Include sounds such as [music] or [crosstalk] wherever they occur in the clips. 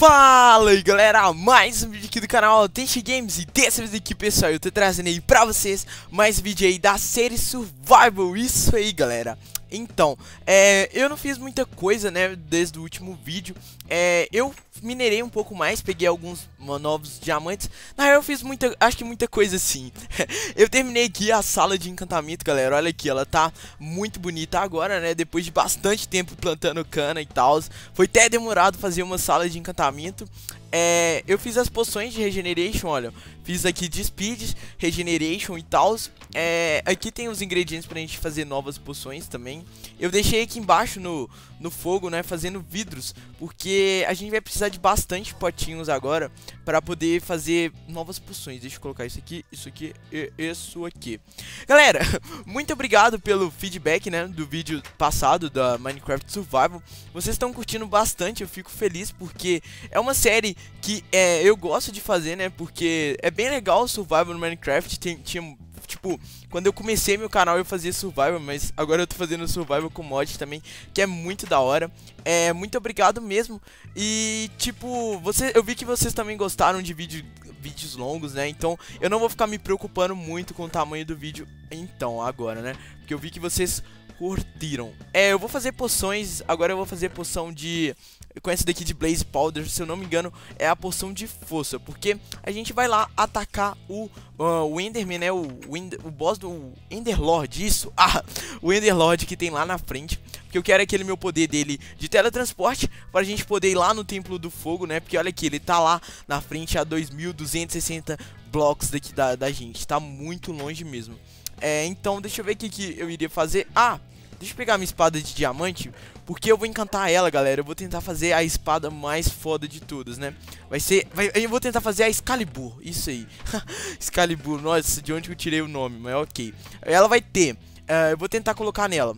Fala aí galera, mais um vídeo aqui do canal Tente Games e dessa vez aqui pessoal eu tô trazendo aí pra vocês mais um vídeo aí da série Survival, isso aí galera Então, é, eu não fiz muita coisa né, desde o último vídeo. É, Eu minerei um pouco mais, peguei alguns novos diamantes. Na real eu fiz muita, acho que muita coisa assim. [laughs] Eu terminei aqui a sala de encantamento galera, olha aqui, ela tá muito bonita agora né Depois de bastante tempo plantando cana e tal Foi até demorado fazer uma sala de encantamento é, eu fiz as poções de regeneration, olha. Fiz aqui de speed, regeneration e tal. É, aqui tem os ingredientes pra gente fazer novas poções também. Eu deixei aqui embaixo no, no fogo, né, fazendo vidros. Porque a gente vai precisar de bastante potinhos agora para poder fazer novas poções. Deixa eu colocar isso aqui, isso aqui e isso aqui. Galera, [laughs] muito obrigado pelo feedback, né, do vídeo passado da Minecraft Survival. Vocês estão curtindo bastante, eu fico feliz porque é uma série que é, eu gosto de fazer, né, porque é bem legal o Survival no Minecraft. Tem, tinha tipo, quando eu comecei meu canal eu fazia survival, mas agora eu tô fazendo survival com mod também, que é muito da hora. É, muito obrigado mesmo. E tipo, você, eu vi que vocês também gostaram de vídeo, vídeos longos, né? Então, eu não vou ficar me preocupando muito com o tamanho do vídeo então, agora, né? Porque eu vi que vocês curtiram. É, eu vou fazer poções, agora eu vou fazer poção de com essa daqui de Blaze Powder, se eu não me engano, é a poção de força, porque a gente vai lá atacar o, uh, o Enderman, né, o, o, o boss do Enderlord, isso, [laughs] ah, o Enderlord que tem lá na frente, porque eu quero aquele meu poder dele de teletransporte, para a gente poder ir lá no Templo do Fogo, né, porque olha aqui, ele tá lá na frente a 2260 blocos daqui da, da gente, tá muito longe mesmo. É, então deixa eu ver o que, que eu iria fazer, ah, Deixa eu pegar minha espada de diamante, porque eu vou encantar ela, galera. Eu vou tentar fazer a espada mais foda de todas, né? Vai ser... Vai, eu vou tentar fazer a Excalibur, isso aí. [laughs] Excalibur, nossa, de onde eu tirei o nome, mas ok. Ela vai ter... Uh, eu vou tentar colocar nela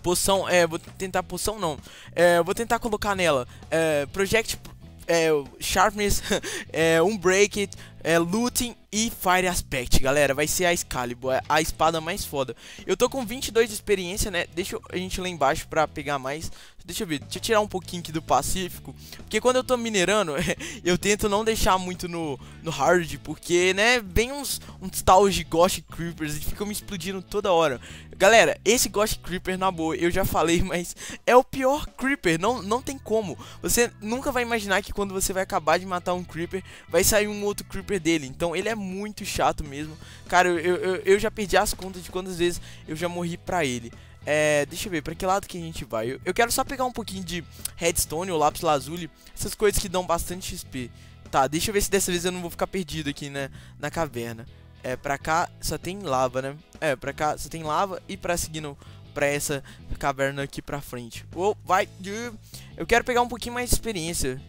poção, é, vou tentar poção não, é, vou tentar colocar nela é, project é, sharpness, [laughs] é, um break it, é, looting e Fire Aspect, galera, vai ser a Excalibur, é a espada mais foda. Eu tô com 22 de experiência, né, deixa a gente lá embaixo pra pegar mais. Deixa eu ver, deixa eu tirar um pouquinho aqui do Pacífico, porque quando eu tô minerando, [laughs] eu tento não deixar muito no, no hard, porque, né, vem uns, uns tal de Ghost Creepers e ficam me explodindo toda hora. Galera, esse Ghost Creeper, na boa, eu já falei, [laughs] mas é o pior Creeper, não, não tem como. Você nunca vai imaginar que quando você vai acabar de matar um Creeper, vai sair um outro Creeper dele. Então ele é muito chato mesmo. Cara, eu, eu, eu já perdi as contas de quantas vezes eu já morri pra ele. É, deixa eu ver, pra que lado que a gente vai? Eu, eu quero só pegar um pouquinho de Redstone ou Lápis Lazuli, essas coisas que dão bastante XP. Tá, deixa eu ver se dessa vez eu não vou ficar perdido aqui né, na caverna. É, pra cá só tem lava, né? É, pra cá só tem lava e pra seguir no, pra essa caverna aqui pra frente. Oh, vai! Eu quero pegar um pouquinho mais de experiência.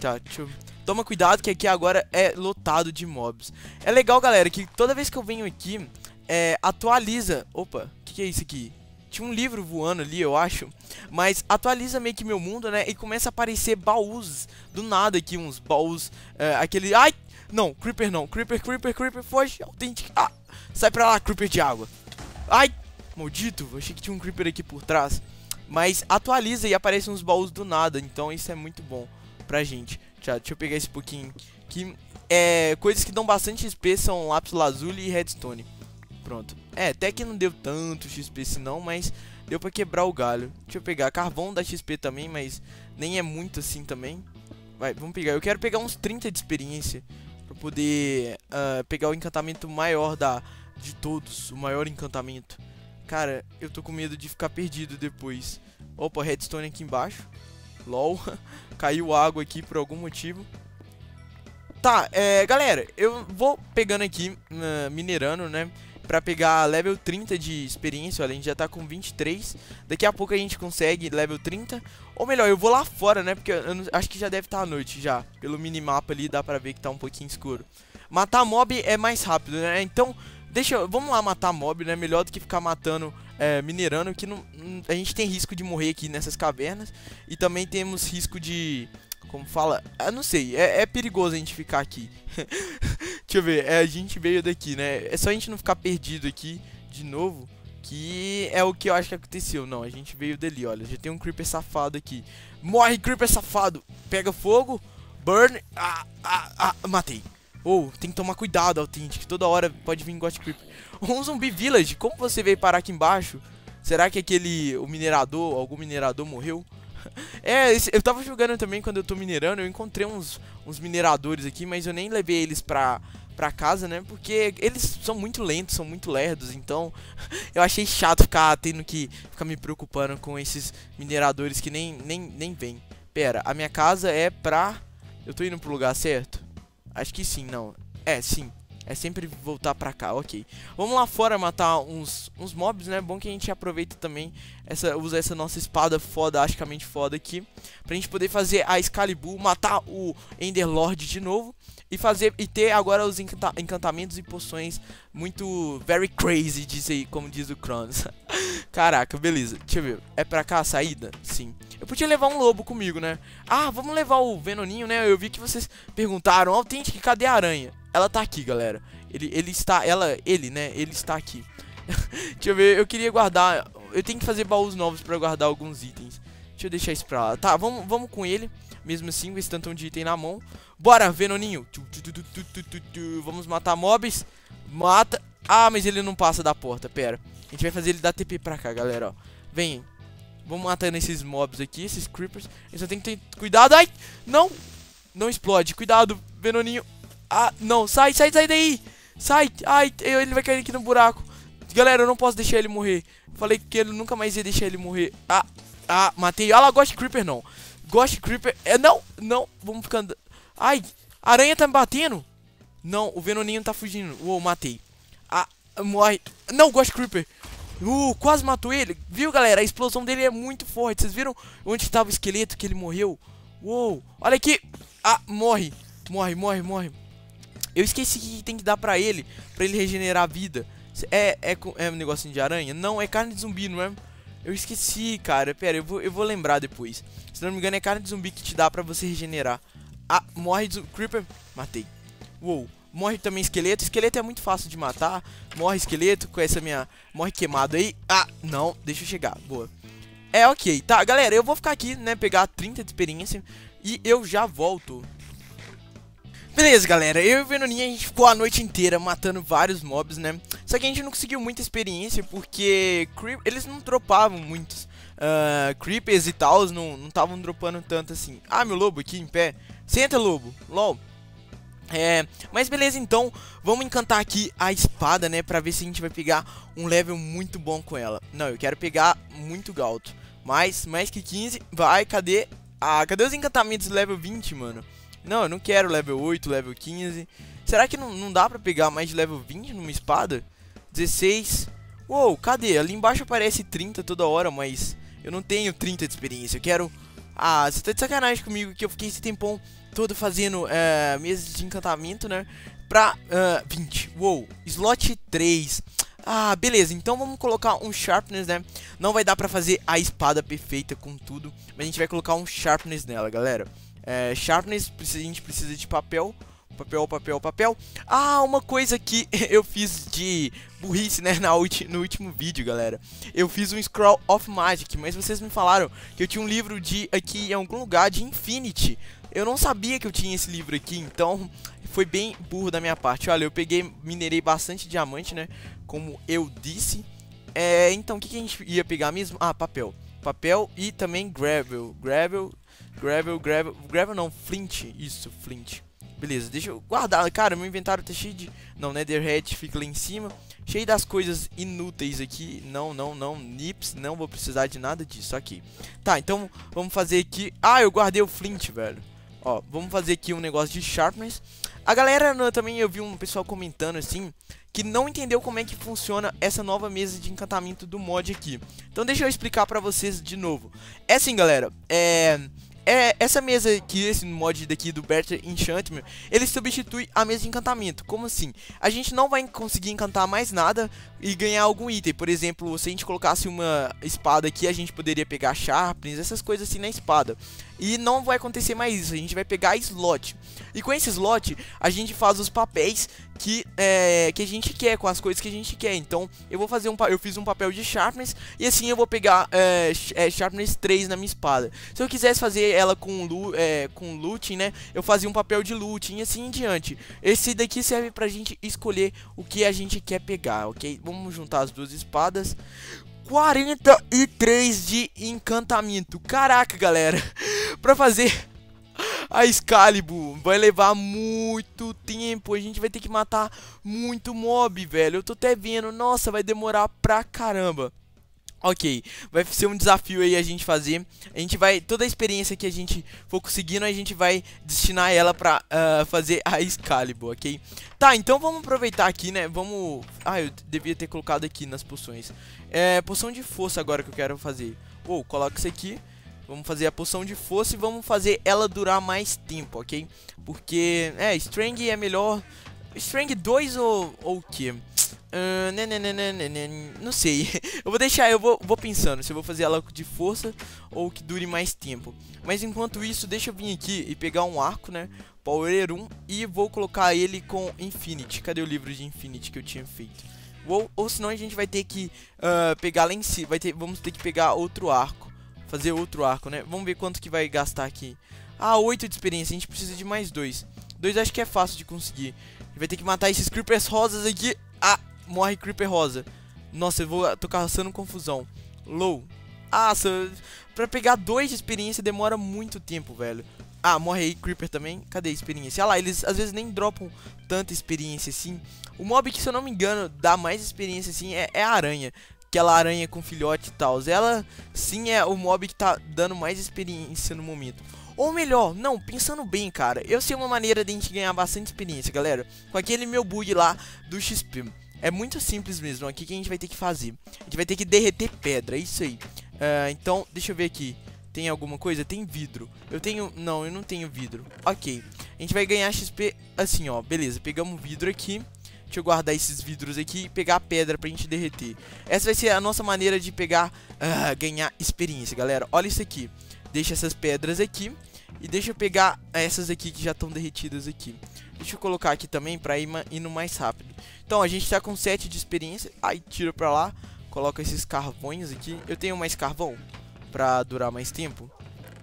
Tá, deixa eu... Toma cuidado que aqui agora é lotado de mobs. É legal, galera, que toda vez que eu venho aqui, é, atualiza... Opa, o que, que é isso aqui? Tinha um livro voando ali, eu acho. Mas atualiza meio que meu mundo, né? E começa a aparecer baús. Do nada aqui, uns baús. É, aquele... Ai! Não, Creeper não. Creeper, Creeper, Creeper, foge. Autêntico. Ah, sai pra lá, Creeper de água. Ai, maldito. Achei que tinha um Creeper aqui por trás. Mas atualiza e aparecem uns baús do nada. Então isso é muito bom pra gente. Já, deixa eu pegar esse pouquinho. Que é, coisas que dão bastante XP são lápis lazuli e redstone. Pronto. É, até que não deu tanto XP assim não, mas deu pra quebrar o galho. Deixa eu pegar. Carvão da XP também, mas nem é muito assim também. Vai, vamos pegar. Eu quero pegar uns 30 de experiência poder uh, pegar o encantamento maior da de todos, o maior encantamento. Cara, eu tô com medo de ficar perdido depois. Opa, redstone aqui embaixo. LOL, [laughs] caiu água aqui por algum motivo. Tá, é, galera, eu vou pegando aqui, uh, minerando, né? Pra pegar level 30 de experiência, olha, a gente já tá com 23 Daqui a pouco a gente consegue level 30 Ou melhor, eu vou lá fora, né, porque eu não, acho que já deve estar tá à noite já Pelo minimapa ali dá pra ver que tá um pouquinho escuro Matar mob é mais rápido, né, então deixa eu, vamos lá matar mob, né, melhor do que ficar matando, é, minerando Que não, a gente tem risco de morrer aqui nessas cavernas E também temos risco de como fala? Eu não sei, é, é perigoso a gente ficar aqui. [laughs] Deixa eu ver, é, a gente veio daqui, né? É só a gente não ficar perdido aqui de novo. Que é o que eu acho que aconteceu. Não, a gente veio dali, olha. Já tem um Creeper safado aqui. Morre, Creeper safado! Pega fogo. Burn. Ah, ah, ah, matei. Ou, oh, tem que tomar cuidado, Authentic. Toda hora pode vir Ghost Creep. [laughs] Um zumbi village. Como você veio parar aqui embaixo? Será que aquele, o minerador, algum minerador morreu? [laughs] É, eu tava jogando também quando eu tô minerando, eu encontrei uns, uns mineradores aqui, mas eu nem levei eles pra, pra casa, né? Porque eles são muito lentos, são muito lerdos, então [laughs] eu achei chato ficar tendo que ficar me preocupando com esses mineradores que nem, nem, nem vêm. Pera, a minha casa é pra... Eu tô indo pro lugar certo? Acho que sim, não. É, sim. É sempre voltar pra cá, ok. Vamos lá fora matar uns, uns mobs, né? Bom que a gente aproveita também, essa, usa essa nossa espada foda, asticamente foda aqui. Pra gente poder fazer a Excalibur, matar o Enderlord de novo. E fazer e ter agora os encanta encantamentos e poções muito very crazy, diz aí, como diz o Cronos. [laughs] Caraca, beleza. Deixa eu ver. É pra cá a saída? Sim. Eu podia levar um lobo comigo, né? Ah, vamos levar o Venoninho, né? Eu vi que vocês perguntaram, autêntico, cadê a aranha? Ela tá aqui, galera. Ele, ele está, ela, ele, né? Ele está aqui. [laughs] Deixa eu ver, eu queria guardar... Eu tenho que fazer baús novos pra guardar alguns itens. Deixa eu deixar isso pra lá. Tá, vamos, vamos com ele. Mesmo assim, com esse tantão de item na mão. Bora, Venoninho. Vamos matar mobs. Mata. Ah, mas ele não passa da porta, pera. A gente vai fazer ele dar TP pra cá, galera, ó. Vem. Vamos matando esses mobs aqui, esses creepers. Gente só tem que ter cuidado. Ai, não. Não explode. Cuidado, Venoninho. Ah, não, sai, sai, sai daí. Sai, ai, ele vai cair aqui no buraco. Galera, eu não posso deixar ele morrer. Falei que ele nunca mais ia deixar ele morrer. Ah, ah, matei. Ah lá, Ghost Creeper não. Ghost Creeper, é, não, não, vamos ficando. Ai, aranha tá me batendo. Não, o Venoninho tá fugindo. Uou, matei. Ah, morre. Não, Ghost Creeper. Uh, quase matou ele. Viu, galera? A explosão dele é muito forte. Vocês viram onde estava o esqueleto que ele morreu? Uou, olha aqui. Ah, morre. Morre, morre, morre. Eu esqueci que tem que dar pra ele, pra ele regenerar a vida. É, é, é um negocinho de aranha? Não, é carne de zumbi, não é? Eu esqueci, cara. Pera, eu vou, eu vou lembrar depois. Se não me engano, é carne de zumbi que te dá pra você regenerar. Ah, morre Creeper. Matei. Uou. Morre também esqueleto. Esqueleto é muito fácil de matar. Morre esqueleto com essa minha... Morre queimado aí. Ah, não. Deixa eu chegar. Boa. É, ok. Tá, galera, eu vou ficar aqui, né? Pegar 30 de experiência. E eu já volto. Beleza, galera, eu e o Venoninha a gente ficou a noite inteira matando vários mobs, né? Só que a gente não conseguiu muita experiência porque eles não dropavam muitos uh, creepers e tal, não estavam dropando tanto assim. Ah, meu lobo aqui em pé. Senta, lobo. LOL. É, mas beleza, então vamos encantar aqui a espada, né, pra ver se a gente vai pegar um level muito bom com ela. Não, eu quero pegar muito alto. Mais, mais que 15, vai, cadê? Ah, cadê os encantamentos level 20, mano? Não, eu não quero level 8, level 15. Será que não, não dá pra pegar mais de level 20 numa espada? 16. Uou, cadê? Ali embaixo aparece 30 toda hora, mas eu não tenho 30 de experiência. Eu quero... Ah, você tá de sacanagem comigo que eu fiquei esse tempão todo fazendo uh, mesas de encantamento, né? Pra uh, 20. Uou, slot 3. Ah, beleza, então vamos colocar um Sharpness, né? Não vai dar pra fazer a espada perfeita com tudo, mas a gente vai colocar um Sharpness nela, galera. É, sharpness, a gente precisa de papel. Papel, papel, papel. Ah, uma coisa que [laughs] eu fiz de burrice, né, na ulti no último vídeo, galera. Eu fiz um Scroll of Magic, mas vocês me falaram que eu tinha um livro de aqui em algum lugar de Infinity. Eu não sabia que eu tinha esse livro aqui, então foi bem burro da minha parte. Olha, eu peguei, minerei bastante diamante, né, como eu disse. É, então, o que, que a gente ia pegar mesmo? Ah, papel. Papel e também gravel. Gravel Gravel, gravel, gravel não, flint, isso, flint. Beleza, deixa eu guardar, cara, meu inventário tá cheio de... Não, netherhead fica lá em cima. Cheio das coisas inúteis aqui. Não, não, não, nips, não vou precisar de nada disso aqui. Tá, então vamos fazer aqui... Ah, eu guardei o flint, velho. Ó, vamos fazer aqui um negócio de sharpness. A galera também, eu vi um pessoal comentando assim, que não entendeu como é que funciona essa nova mesa de encantamento do mod aqui. Então deixa eu explicar pra vocês de novo. É assim, galera, é é, essa mesa aqui, esse mod daqui do Better Enchantment, ele substitui a mesa de encantamento. Como assim? A gente não vai conseguir encantar mais nada e ganhar algum item. Por exemplo, se a gente colocasse uma espada aqui, a gente poderia pegar sharpness, essas coisas assim na espada. E não vai acontecer mais isso, a gente vai pegar slot. E com esse slot, a gente faz os papéis que, é, que a gente quer, com as coisas que a gente quer. Então, eu vou fazer um, eu fiz um papel de Sharpness e assim eu vou pegar é, é, Sharpness 3 na minha espada. Se eu quisesse fazer ela com, é, com né, eu fazia um papel de looting e assim em diante. Esse daqui serve pra gente escolher o que a gente quer pegar, ok? Vamos juntar as duas espadas. 43 de encantamento. Caraca, galera. Pra fazer a Excalibur vai levar muito tempo. A gente vai ter que matar muito mob, velho. Eu tô até vendo. Nossa, vai demorar pra caramba. Ok, vai ser um desafio aí a gente fazer. A gente vai, toda a experiência que a gente for conseguindo, a gente vai destinar ela pra uh, fazer a Excalibur, ok? Tá, então vamos aproveitar aqui, né? Vamos... Ah, eu devia ter colocado aqui nas poções. É, poção de força agora que eu quero fazer. Ou, coloca isso aqui. Vamos fazer a poção de força e vamos fazer ela durar mais tempo, ok? Porque, é, Strang é melhor... Strang 2 ou, ou o que? Uh, não sei. [laughs] eu vou deixar, eu vou, vou pensando se eu vou fazer ela de força ou que dure mais tempo. Mas enquanto isso, deixa eu vir aqui e pegar um arco, né? Power 1 e vou colocar ele com Infinity. Cadê o livro de Infinity que eu tinha feito? Ou, ou senão a gente vai ter que uh, pegar lá em cima, vai ter, vamos ter que pegar outro arco. Fazer outro arco, né? Vamos ver quanto que vai gastar aqui. Ah, 8 de experiência, a gente precisa de mais dois. Dois acho que é fácil de conseguir. Vai ter que matar esses creepers rosas aqui. Ah, morre Creeper Rosa. Nossa, eu vou. tô caçando confusão. Low. Ah, pra pegar dois de experiência demora muito tempo, velho. Ah, morre aí Creeper também. Cadê a experiência? Ah lá, eles às vezes nem dropam tanta experiência assim. O mob que, se eu não me engano, dá mais experiência assim é, é a aranha. Aquela aranha com filhote e tal. Ela sim é o mob que tá dando mais experiência no momento. Ou melhor, não, pensando bem, cara. Eu sei uma maneira de a gente ganhar bastante experiência, galera. Com aquele meu bug lá do XP. É muito simples mesmo. Aqui que a gente vai ter que fazer. A gente vai ter que derreter pedra, é isso aí. Uh, então, deixa eu ver aqui. Tem alguma coisa? Tem vidro. Eu tenho... Não, eu não tenho vidro. Ok. A gente vai ganhar XP assim, ó. Beleza, pegamos vidro aqui. Deixa eu guardar esses vidros aqui e pegar a pedra pra gente derreter. Essa vai ser a nossa maneira de pegar... Uh, ganhar experiência, galera. Olha isso aqui. Deixa essas pedras aqui. E deixa eu pegar essas aqui que já estão derretidas aqui. Deixa eu colocar aqui também pra ir indo mais rápido. Então, a gente tá com 7 de experiência. Aí, tira pra lá. Coloca esses carvões aqui. Eu tenho mais carvão pra durar mais tempo?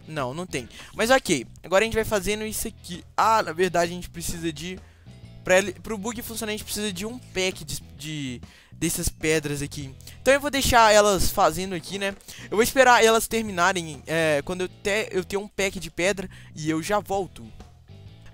Não, não tem. Mas ok. Agora a gente vai fazendo isso aqui. Ah, na verdade a gente precisa de... Pra ele, pro bug funcionar a gente precisa de um pack de, de dessas pedras aqui. Então eu vou deixar elas fazendo aqui, né? Eu vou esperar elas terminarem é, quando eu, ter, eu ter um pack de pedra e eu já volto.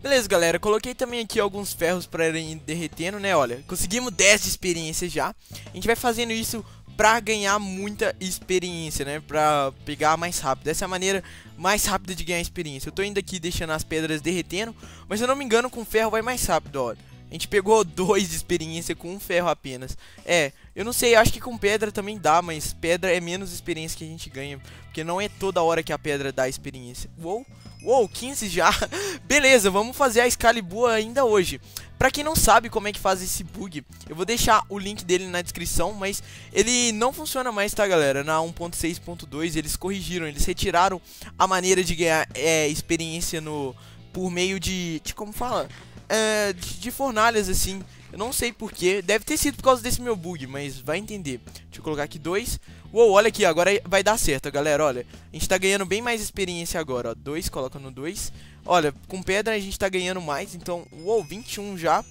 Beleza, galera, coloquei também aqui alguns ferros para irem derretendo, né, olha Conseguimos 10 de experiência já A gente vai fazendo isso pra ganhar muita experiência, né, pra pegar mais rápido. Essa é a maneira mais rápida de ganhar experiência. Eu tô indo aqui deixando as pedras derretendo Mas se eu não me engano, com ferro vai mais rápido, olha A gente pegou [laughs] 2 de experiência com um ferro apenas. É, eu não sei, acho que com pedra também dá Mas pedra é menos experiência que a gente ganha Porque não é toda hora que a pedra dá experiência. Uou Uou, 15 já. [laughs] Beleza, vamos fazer a Excalibur ainda hoje. Pra quem não sabe como é que faz esse bug, eu vou deixar o link dele na descrição, mas ele não funciona mais, tá, galera? Na 1.6.2 eles corrigiram, eles retiraram a maneira de ganhar é, experiência no por meio de, de como fala? É, de, de fornalhas, assim. Eu não sei porquê, deve ter sido por causa desse meu bug, mas vai entender. Deixa eu colocar aqui dois. Uou, olha aqui, agora vai dar certo, galera, olha. A gente tá ganhando bem mais experiência agora, ó. Dois, coloca no dois. Olha, com pedra a gente tá ganhando mais, então... Uou, 21 já.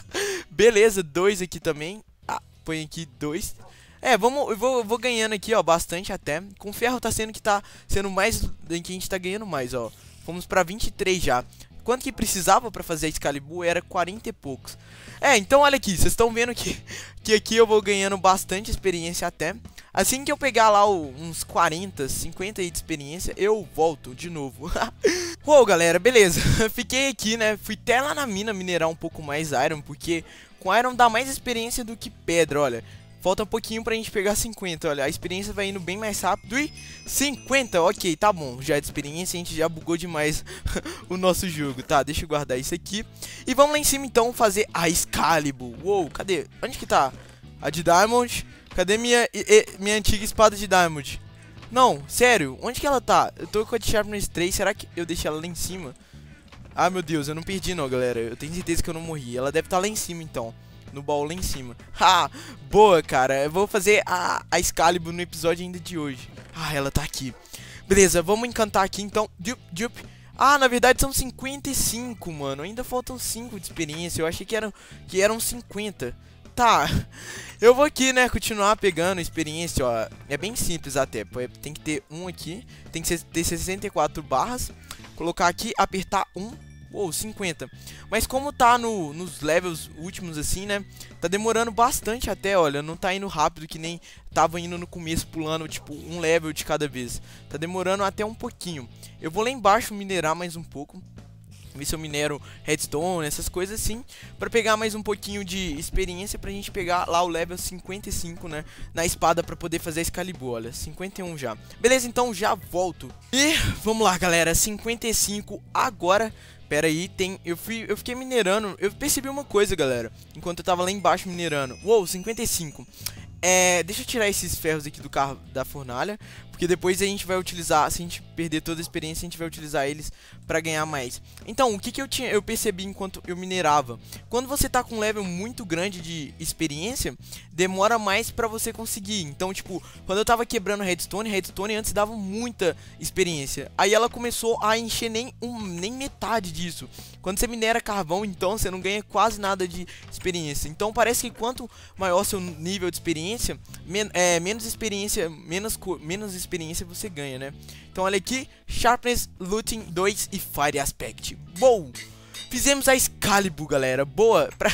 [laughs] Beleza, dois aqui também. Ah, põe aqui dois. É, vamos, eu vou, eu vou ganhando aqui, ó, bastante até. Com ferro tá sendo que tá sendo mais que a gente tá ganhando mais, ó. Fomos pra 23 já. Quanto que precisava pra fazer a Excalibur era 40 e poucos. É, então olha aqui, vocês estão vendo que, [laughs] que aqui eu vou ganhando bastante experiência até. Assim que eu pegar lá uns 40, 50 aí de experiência, eu volto de novo. [laughs] Uou, galera, beleza. [laughs] Fiquei aqui, né? Fui até lá na mina minerar um pouco mais Iron, porque com Iron dá mais experiência do que pedra, olha. Falta um pouquinho pra gente pegar 50, olha, a experiência vai indo bem mais rápido e 50, ok, tá bom, já é de experiência, a gente já bugou demais [laughs] o nosso jogo, tá, deixa eu guardar isso aqui E vamos lá em cima então fazer a Excalibur, uou, cadê, onde que tá? A de Diamond, cadê minha, e, minha antiga espada de Diamond? Não, sério, onde que ela tá? Eu tô com a de Sharpness 3, será que eu deixei ela lá em cima? Ah, meu Deus, eu não perdi não, galera. Eu tenho certeza que eu não morri. Ela deve estar tá lá em cima, então. No baú lá em cima. Ah, boa, cara. Eu vou fazer a, a Excalibur no episódio ainda de hoje. Ah, ela tá aqui. Beleza, vamos encantar aqui, então. Dup, dup. Ah, na verdade são 55, mano. Ainda faltam 5 de experiência. Eu achei que eram, que eram 50. Tá, eu vou aqui, né, continuar pegando experiência, ó. É bem simples até. Tem que ter um aqui. Tem que ter 64 barras. Colocar aqui, apertar um. Uou, 50. Mas como tá no, nos levels últimos assim, né? Tá demorando bastante até, olha. Não tá indo rápido que nem tava indo no começo, pulando, tipo, um level de cada vez. Tá demorando até um pouquinho. Eu vou lá embaixo minerar mais um pouco ver se eu minero redstone, essas coisas assim, para pegar mais um pouquinho de experiência pra gente pegar lá o level 55, né, na espada para poder fazer a Excalibur, olha, 51 já. Beleza, então já volto. E vamos lá, galera, 55 agora. Pera aí, tem. Eu fui. Eu fiquei minerando. Eu percebi uma coisa, galera. Enquanto eu tava lá embaixo minerando. Uou, 55. É, deixa eu tirar esses ferros aqui do carro da fornalha, porque depois a gente vai utilizar, se a gente perder toda a experiência, a gente vai utilizar eles para ganhar mais. Então, o que, que eu tinha, eu percebi enquanto eu minerava? Quando você tá com um level muito grande de experiência, demora mais para você conseguir. Então, tipo, quando eu tava quebrando redstone, redstone antes dava muita experiência. Aí ela começou a encher nem um, nem metade disso. Quando você minera carvão, então você não ganha quase nada de experiência. Então, parece que quanto maior seu nível de experiência, men é, menos experiência, menos menos experiência experiência você ganha, né? Então olha aqui, Sharpness, Looting 2 e Fire Aspect. Boa! Fizemos a Excalibur, galera. Boa. [laughs] Pra...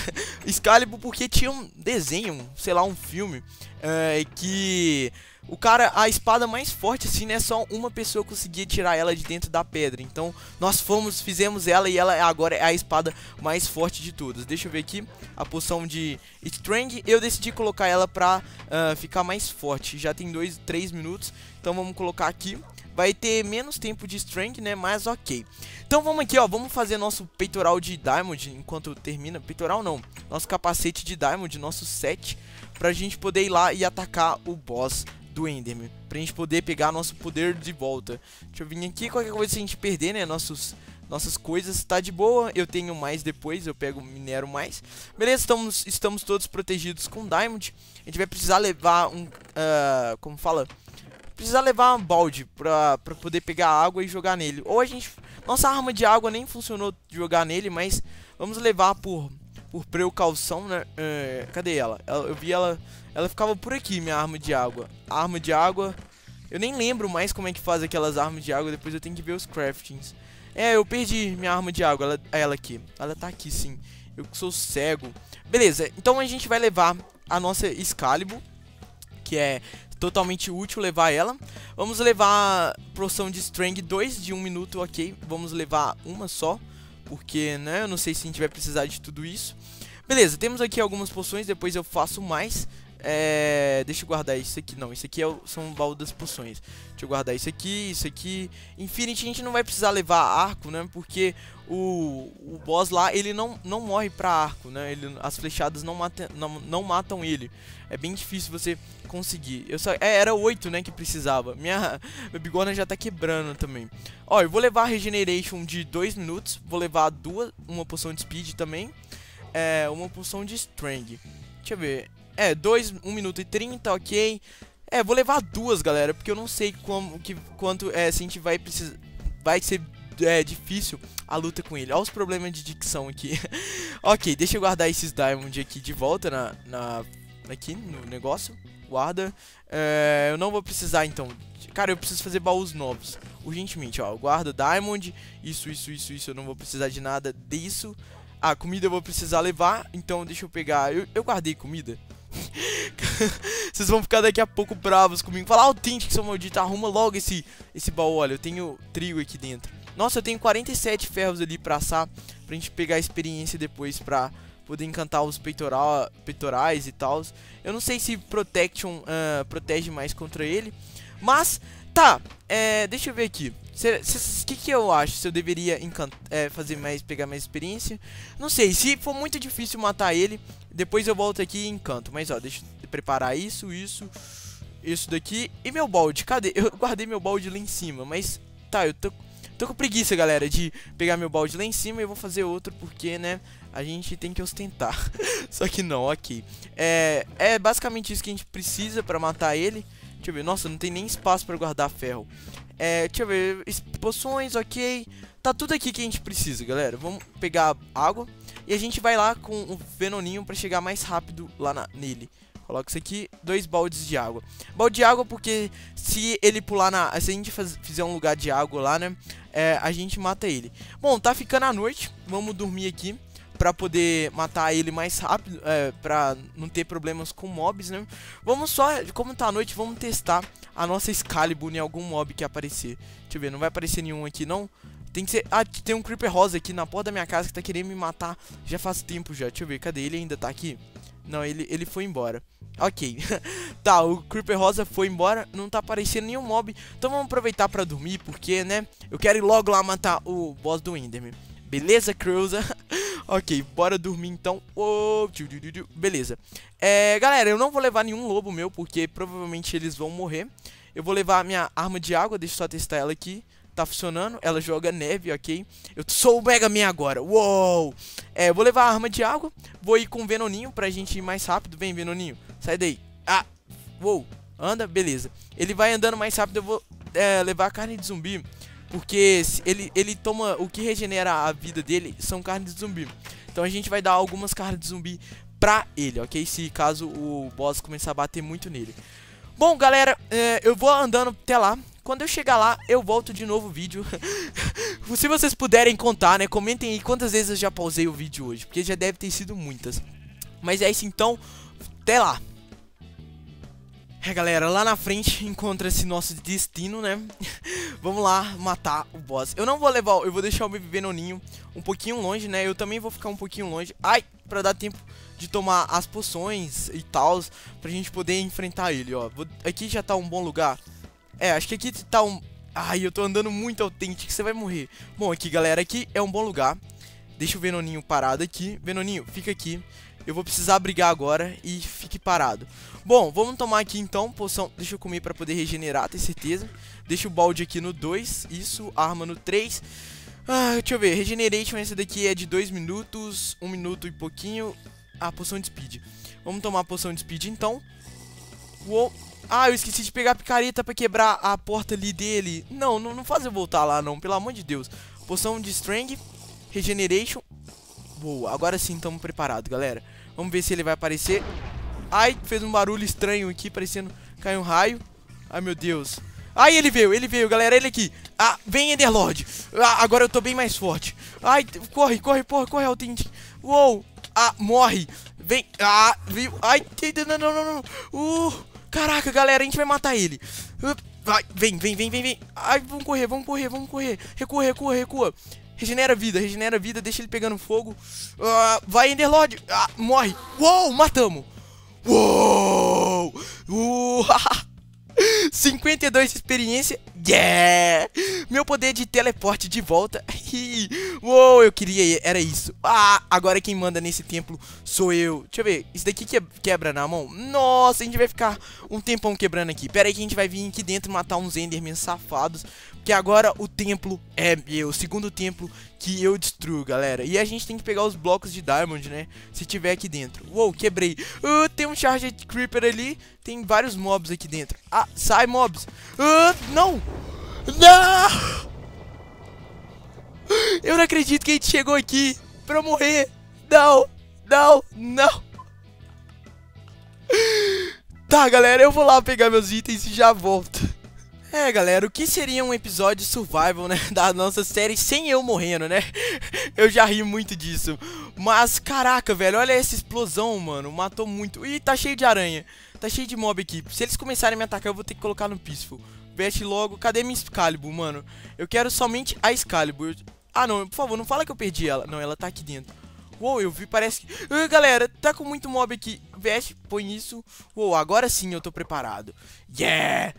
Excalibur porque tinha um desenho, sei lá, um filme é, que o cara, a espada mais forte assim, né? Só uma pessoa conseguia tirar ela de dentro da pedra. Então, nós fomos, fizemos ela e ela agora é a espada mais forte de todas. Deixa eu ver aqui a poção de Strength. Eu decidi colocar ela pra uh, ficar mais forte. Já tem 2, 3 minutos. Então, vamos colocar aqui. Vai ter menos tempo de Strength, né? Mas ok. Então, vamos aqui, ó. Vamos fazer nosso peitoral de Diamond enquanto termina. Peitoral não. Nosso capacete de Diamond, nosso set. Pra gente poder ir lá e atacar o boss do Enderman. Pra gente poder pegar nosso poder de volta. Deixa eu vir aqui, qualquer coisa se a gente perder, né, nossos, nossas coisas, tá de boa. Eu tenho mais depois, eu pego, minero mais. Beleza, estamos, estamos todos protegidos com Diamond. A gente vai precisar levar um, uh, como fala... Precisar levar um balde pra, pra poder pegar água e jogar nele. Ou a gente... Nossa arma de água nem funcionou jogar nele, mas vamos levar por, por precaução, né? Uh, cadê ela? Eu vi ela ela ficava por aqui, minha arma de água. Arma de água... Eu nem lembro mais como é que faz aquelas armas de água, depois eu tenho que ver os craftings. É, eu perdi minha arma de água, ela, ela aqui. Ela tá aqui, sim. Eu sou cego. Beleza, então a gente vai levar a nossa Excalibur, que é totalmente útil levar ela. Vamos levar poção de Strength 2 de 1 um minuto, ok. Vamos levar uma só, porque, né, eu não sei se a gente vai precisar de tudo isso. Beleza, temos aqui algumas poções, depois eu faço mais. É, deixa eu guardar isso aqui. Não, isso aqui é o, são o baú das poções. Deixa eu guardar isso aqui, isso aqui. Infinity a gente não vai precisar levar arco, né? Porque o, o boss lá, ele não, não morre pra arco, né? Ele, as flechadas não, mata, não, não matam ele. É bem difícil você conseguir. Eu só, é, era 8, né, que precisava. Minha, [laughs] minha bigorna já tá quebrando também. Ó, eu vou levar Regeneration de 2 minutos. Vou levar duas, uma poção de Speed também. É, uma poção de Strength. Deixa eu ver. É, 2, 1 minuto e 30, ok. É, vou levar duas, galera, porque eu não sei como, que, quanto é, se a gente vai precisar. Vai ser é, difícil a luta com ele. Olha os problemas de dicção aqui. [laughs] ok, deixa eu guardar esses diamond aqui de volta na, na aqui no negócio. Guarda. É, eu não vou precisar então. Cara, eu preciso fazer baús novos. Urgentemente, ó. Guarda diamond. Isso, isso, isso, isso. Eu não vou precisar de nada disso. Ah, comida eu vou precisar levar. Então deixa eu pegar. Eu, eu guardei comida. [laughs] Vocês vão ficar daqui a pouco bravos comigo. Falar, que seu maldito, arruma logo esse, esse baú. Olha, eu tenho trigo aqui dentro. Nossa, eu tenho 47 ferros ali pra assar. Pra gente pegar a experiência depois pra poder encantar os peitoral, peitorais e tal. Eu não sei se Protection uh, protege mais contra ele. Mas, tá, é, deixa eu ver aqui. O que, que eu acho? Se eu deveria é, fazer mais, pegar mais experiência? Não sei, se for muito difícil matar ele, depois eu volto aqui e encanto. Mas ó, deixa eu preparar isso, isso, isso daqui. E meu balde, cadê? Eu [laughs] guardei meu balde lá em cima, mas tá, eu tô, Tô com preguiça, galera, de pegar meu balde lá em cima e eu vou fazer outro, porque, né, a gente tem que ostentar. [laughs] Só que não, ok. É, é basicamente isso que a gente precisa pra matar ele. Deixa eu ver, nossa, não tem nem espaço pra guardar ferro. É, deixa eu ver, poções, ok. Tá tudo aqui que a gente precisa, galera. Vamos pegar água e a gente vai lá com o venoninho pra chegar mais rápido lá na, nele. Coloca isso aqui, dois baldes de água. Balde de água porque se ele pular na... Se a gente faz, fizer um lugar de água lá, né? É, a gente mata ele. Bom, tá ficando a noite. Vamos dormir aqui pra poder matar ele mais rápido, é, pra não ter problemas com mobs, né? Vamos só, como tá a noite, vamos testar a nossa Excalibur em algum mob que aparecer. Deixa eu ver, não vai aparecer nenhum aqui não? Tem que ser... Ah, tem um Creeper Rosa aqui na porta da minha casa que tá querendo me matar já faz tempo já. Deixa eu ver, cadê? Ele ainda tá aqui? Não, ele, ele foi embora. Ok. [laughs] tá, o Creeper Rosa foi embora, não tá aparecendo nenhum mob. Então vamos aproveitar pra dormir, porque, né? Eu quero ir logo lá matar o boss do Enderman. Beleza, Cruza? [laughs] ok, bora dormir então. Oh, beleza. É, galera, eu não vou levar nenhum lobo meu, porque provavelmente eles vão morrer. Eu vou levar a minha arma de água, deixa eu só testar ela aqui tá funcionando. Ela joga neve, ok? Eu sou o Mega Man agora. Uou! É, vou levar a arma de água. Vou ir com o Venoninho pra gente ir mais rápido. Vem, Venoninho. Sai daí. Ah! Uou! Anda, beleza. Ele vai andando mais rápido. Eu vou é, levar a carne de zumbi. Porque ele, ele toma... O que regenera a vida dele são carnes de zumbi. Então a gente vai dar algumas carnes de zumbi pra ele, ok? Se caso o boss começar a bater muito nele. Bom, galera, é, eu vou andando até lá. Quando eu chegar lá, eu volto de novo o vídeo. [laughs] Se vocês puderem contar, né? Comentem aí quantas vezes eu já pausei o vídeo hoje. Porque já deve ter sido muitas. Mas é isso então. Até lá. É, galera, lá na frente encontra-se nosso destino, né? [laughs] Vamos lá matar o boss. Eu não vou levar, eu vou deixar o meu venoninho um pouquinho longe, né? Eu também vou ficar um pouquinho longe. Ai, pra dar tempo de tomar as poções e tal, pra gente poder enfrentar ele, ó. Aqui já tá um bom lugar. É, acho que aqui tá um... Ai, eu tô andando muito autêntico, você vai morrer. Bom, aqui, galera, aqui é um bom lugar. Deixa o Venoninho parado aqui. Venoninho, fica aqui. Eu vou precisar brigar agora e fique parado. Bom, vamos tomar aqui então, poção... Deixa eu comer pra poder regenerar, ter certeza. Deixa o balde aqui no 2, isso, arma no 3. Ah, deixa eu ver, Regeneration, essa daqui é de 2 minutos, 1 um minuto e pouquinho. Ah, poção de speed. Vamos tomar a poção de speed então. Uou, ah, eu esqueci de pegar a picareta pra quebrar a porta ali dele. Não, não, não faz eu voltar lá não, pelo amor de Deus. Poção de Strength, Regeneration. Boa, agora sim estamos preparados, galera. Vamos ver se ele vai aparecer. Ai, fez um barulho estranho aqui, parecendo cair um raio. Ai, meu Deus. Ai, ele veio, ele veio, galera, ele aqui. Ah, vem, Enderlord. Ah, agora eu tô bem mais forte. Ai, corre, corre, porra, corre, Altint. Uou. Ah, morre. Vem. Ah, viu. Ai, não, não, não, não. Uh. Caraca, galera, a gente vai matar ele. Vai, vem, vem, vem, vem, vem. Ai, vamos correr, vamos correr, vamos correr. Recua, recua, recua. Regenera vida, regenera vida, deixa ele pegando fogo. Uh, vai, Enderlord. Ah, morre. Uou, matamos. Uou. Uh, [laughs] 52 de experiência. Yeah! Meu poder de teleporte de volta. [laughs] Uou, eu queria, era isso. Ah, agora quem manda nesse templo sou eu. Deixa eu ver, isso daqui quebra na mão? Nossa, a gente vai ficar um tempão quebrando aqui. Pera aí que a gente vai vir aqui dentro matar uns Endermen safados. Porque agora o templo é meu, o segundo templo que eu destruo, galera. E a gente tem que pegar os blocos de Diamond, né? Se tiver aqui dentro. Uou, quebrei. Uh, tem um Charge Creeper ali. Tem vários mobs aqui dentro. Ah, sai, mobs. Uh, não. Não. Eu não acredito que a gente chegou aqui pra morrer. Não, não, não. Tá, galera, eu vou lá pegar meus itens e já volto. É, galera, o que seria um episódio survival, né, [laughs] da nossa série sem eu morrendo, né? [laughs] Eu já ri muito disso. Mas, caraca, velho, olha essa explosão, mano, matou muito. Ih, tá cheio de aranha, tá cheio de mob aqui. Se eles começarem a me atacar, eu vou ter que colocar no Peaceful. Veste logo, cadê minha Excalibur, mano? Eu quero somente a Excalibur. Ah, não, por favor, não fala que eu perdi ela. Não, ela tá aqui dentro. Uou, eu vi, parece que... Galera, tá com muito mob aqui. Veste, põe isso. Uou, agora sim eu tô preparado. Yeah!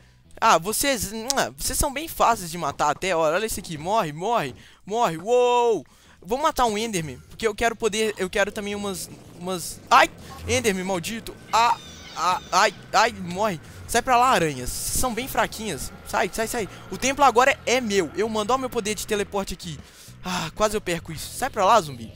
Ah, vocês, vocês são bem fáceis de matar até, olha, olha esse aqui, morre, morre, morre, uou! Vou matar um Enderman, porque eu quero poder, eu quero também umas, umas... Ai, Enderman, maldito! Ah, Ah, ai, ai, morre. Sai pra lá, aranhas. São bem fraquinhas. Sai, sai, sai. O templo agora é meu. Eu mando o meu poder de teleporte aqui. Ah, quase eu perco isso. Sai pra lá, zumbi.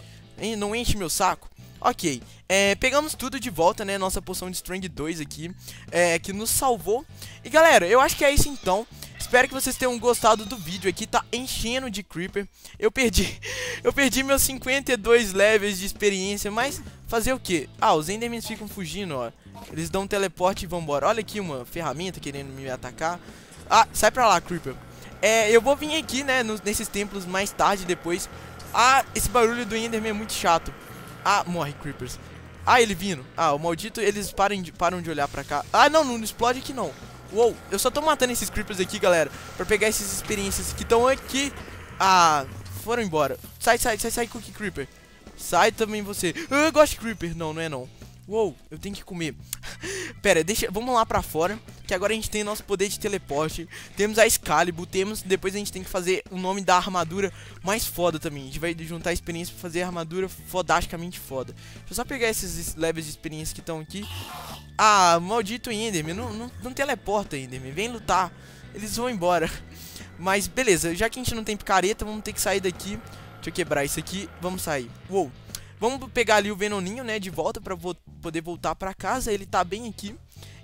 Não enche meu saco. Ok, é, pegamos tudo de volta, né, nossa poção de Strength 2 aqui, é, que nos salvou. E galera, eu acho que é isso então. Espero que vocês tenham gostado do vídeo aqui, tá enchendo de Creeper. Eu perdi, [laughs] eu perdi meus 52 levels de experiência, mas fazer o que? Ah, os Endermans ficam fugindo, ó. Eles dão um teleporte e vambora. Olha aqui uma ferramenta querendo me atacar. Ah, sai pra lá, Creeper. É, eu vou vir aqui, né, nos, nesses templos mais tarde, depois. Ah, esse barulho do Enderman é muito chato. Ah, morre, Creepers. Ah, ele vindo. Ah, o maldito, eles param de, param de olhar pra cá. Ah, não, não explode aqui não. Uou, eu só tô matando esses Creepers aqui, galera. Pra pegar essas experiências que estão aqui. Ah, foram embora. Sai, sai, sai, sai, Cookie Creeper. Sai também você. Ah, eu gosto de Creeper. Não, não é não. Uou, eu tenho que comer. [laughs] Pera, deixa, vamos lá pra fora, que agora a gente tem nosso poder de teleporte. Temos a Excalibur, temos, depois a gente tem que fazer o nome da armadura mais foda também. A gente vai juntar experiência pra fazer a armadura fodasticamente foda. Deixa eu só pegar esses levels de experiência que estão aquman Ah, maldito Enderman, não, não, não teleporta Enderman, vem lutar. Eles vão embora. [laughs] Mas beleza, já que a gente não tem picareta, vamos ter que sair daqui. Deixa eu quebrar isso aqui, vamos sair. Uou. Vamos pegar ali o Venoninho, né, de volta pra vo poder voltar pra casa. Ele tá bem aqui.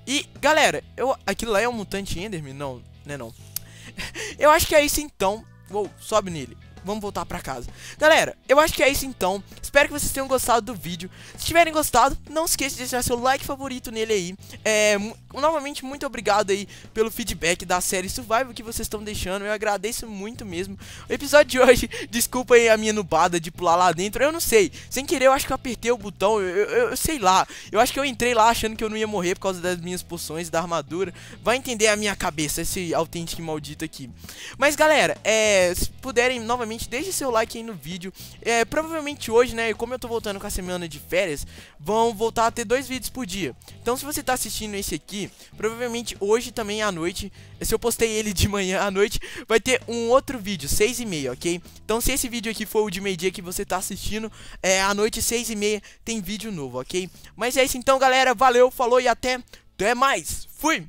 E, galera, eu, aquilo lá é um mutante Enderman? Não, né não. [laughs] eu acho que é isso então. Uou, sobe nele vamos voltar pra casa. Galera, eu acho que é isso então. Espero que vocês tenham gostado do vídeo. Se tiverem gostado, não esqueça de deixar seu like favorito nele aí. É, novamente, muito obrigado aí pelo feedback da série Survival que vocês estão deixando. Eu agradeço muito mesmo. O episódio de hoje, [laughs] desculpa aí a minha nubada de pular lá dentro. Eu não sei. Sem querer, eu acho que eu apertei o botão. Eu, eu, eu sei lá. Eu acho que eu entrei lá achando que eu não ia morrer por causa das minhas poções, da armadura. Vai entender a minha cabeça, esse autêntico maldito aqui. Mas galera, é, se puderem novamente novamente, deixe seu like aí no vídeo. É, provavelmente hoje, né, como eu tô voltando com a semana de férias, vão voltar a ter dois vídeos por dia. Então se você tá assistindo esse aqui, provavelmente hoje também à noite, se eu postei ele de manhã à noite, vai ter um outro vídeo, 6 e meia, ok? Então se esse vídeo aqui for o de meio-dia que você tá assistindo, é, à noite 6 e meia tem vídeo novo, ok? Mas é isso então, galera, valeu, falou e até, até mais, fui!